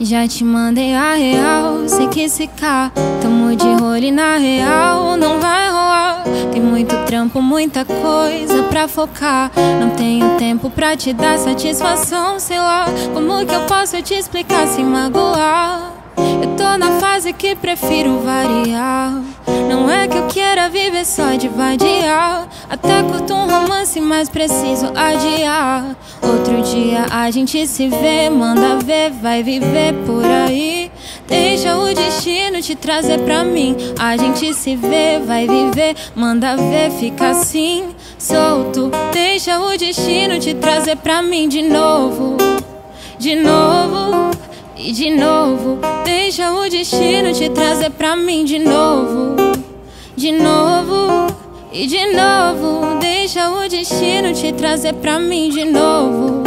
Já te mandei a real, sei que se cá Tamo de rolê na real, não vai rolar. Tem muito trampo, muita coisa pra focar. Não tenho tempo pra te dar satisfação, sei lá. Como que eu posso te explicar sem magoar? Eu tô na fase que prefiro variar viver só de vadiar Até curto um romance, mas preciso adiar Outro dia a gente se vê, manda ver, vai viver por aí. Deixa o destino te trazer pra mim. A gente se vê, vai viver, manda ver, fica assim, solto. Deixa o destino te trazer pra mim de novo, de novo e de novo. Deixa o destino te trazer pra mim de novo, de novo e de novo. Deixa o destino te trazer pra mim de novo.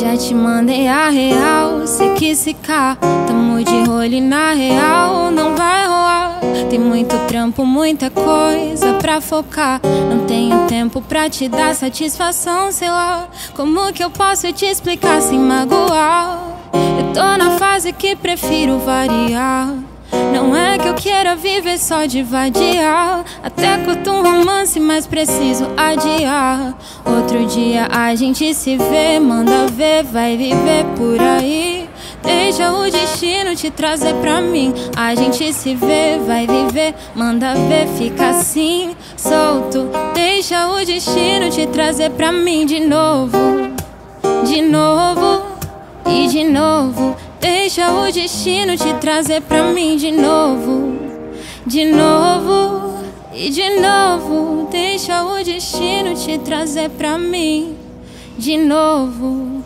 Já te mandei a real, sei que se cá Tamo de rolê na real, não vai rolar Tem muito trampo, muita coisa pra focar Não tenho tempo pra te dar satisfação, sei lá Como que eu posso te explicar sem magoar Eu tô na fase que prefiro variar. Não é que eu queira viver só de vadiar. Até curto um romance, mas preciso adiar. Outro dia a gente se vê, manda ver, vai viver por aí. Deixa o destino te trazer pra mim. A gente se vê, vai viver, manda ver, fica assim, solto. Deixa o destino te trazer pra mim de novo De novo e de novo Deixa o destino te trazer pra mim de novo, de novo e de novo. Deixa o destino te trazer pra mim de novo.